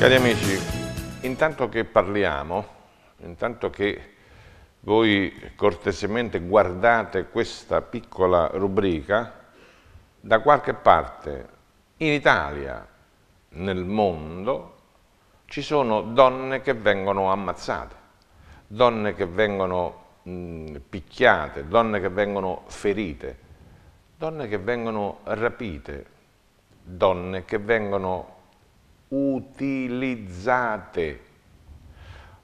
Cari amici, intanto che parliamo, intanto che voi cortesemente guardate questa piccola rubrica, da qualche parte in Italia, nel mondo, ci sono donne che vengono ammazzate, donne che vengono mh, picchiate, donne che vengono ferite, donne che vengono rapite, donne che vengono utilizzate.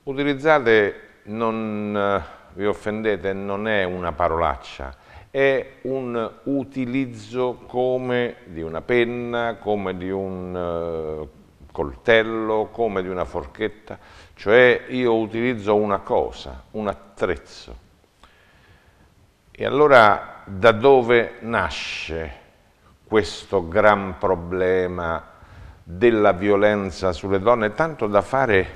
Utilizzate, non eh, vi offendete, non è una parolaccia, è un utilizzo come di una penna, come di un uh, coltello, come di una forchetta, cioè io utilizzo una cosa, un attrezzo. E allora da dove nasce questo gran problema della violenza sulle donne, tanto da fare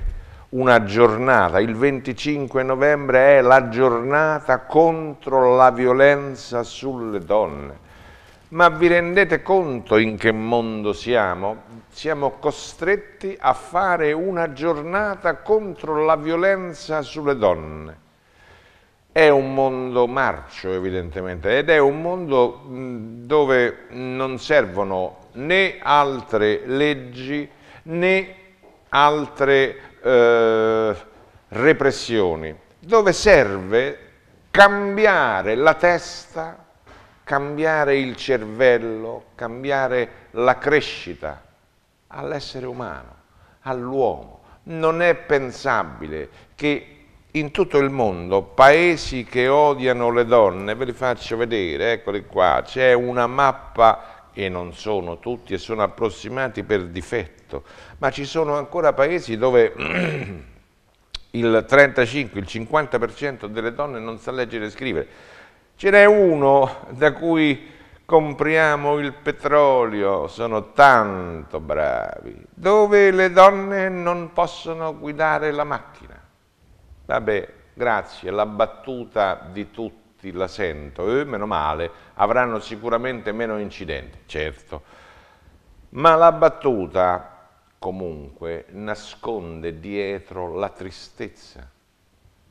una giornata, il 25 novembre è la giornata contro la violenza sulle donne. Ma vi rendete conto in che mondo siamo? Siamo costretti a fare una giornata contro la violenza sulle donne. È un mondo marcio evidentemente ed è un mondo dove non servono né altre leggi né altre eh, repressioni, dove serve cambiare la testa, cambiare il cervello, cambiare la crescita all'essere umano, all'uomo. Non è pensabile che in tutto il mondo paesi che odiano le donne, ve li faccio vedere, eccoli qua, c'è una mappa e non sono tutti e sono approssimati per difetto, ma ci sono ancora paesi dove il 35, il 50% delle donne non sa leggere e scrivere. Ce n'è uno da cui compriamo il petrolio, sono tanto bravi, dove le donne non possono guidare la macchina. Vabbè, grazie, la battuta di tutti tutti la sento, e meno male, avranno sicuramente meno incidenti, certo. Ma la battuta comunque nasconde dietro la tristezza.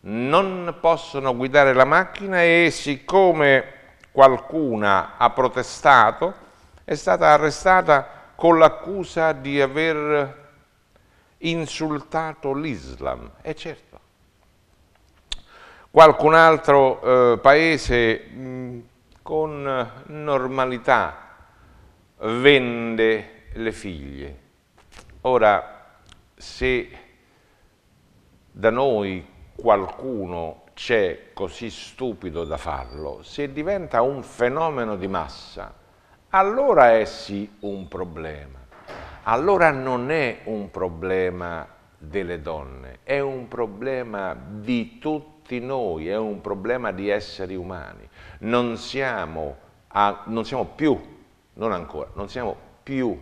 Non possono guidare la macchina e siccome qualcuna ha protestato, è stata arrestata con l'accusa di aver insultato l'Islam. E certo, qualcun altro eh, paese mh, con normalità vende le figlie. Ora, se da noi qualcuno c'è così stupido da farlo, se diventa un fenomeno di massa, allora è sì un problema. Allora non è un problema delle donne, è un problema di tutti tutti noi, è un problema di esseri umani. Non siamo, a, non siamo più, non ancora, non siamo più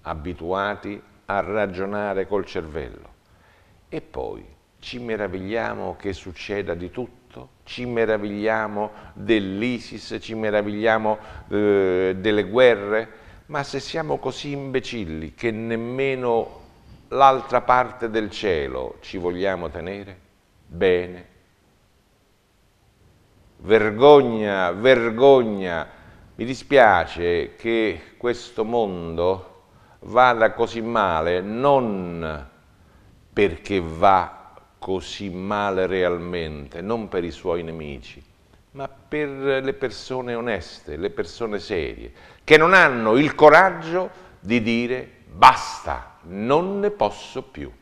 abituati a ragionare col cervello. E poi ci meravigliamo che succeda di tutto, ci meravigliamo dell'ISIS, ci meravigliamo eh, delle guerre, ma se siamo così imbecilli che nemmeno l'altra parte del cielo ci vogliamo tenere, bene, vergogna, vergogna, mi dispiace che questo mondo vada così male non perché va così male realmente, non per i suoi nemici, ma per le persone oneste, le persone serie, che non hanno il coraggio di dire basta, non ne posso più.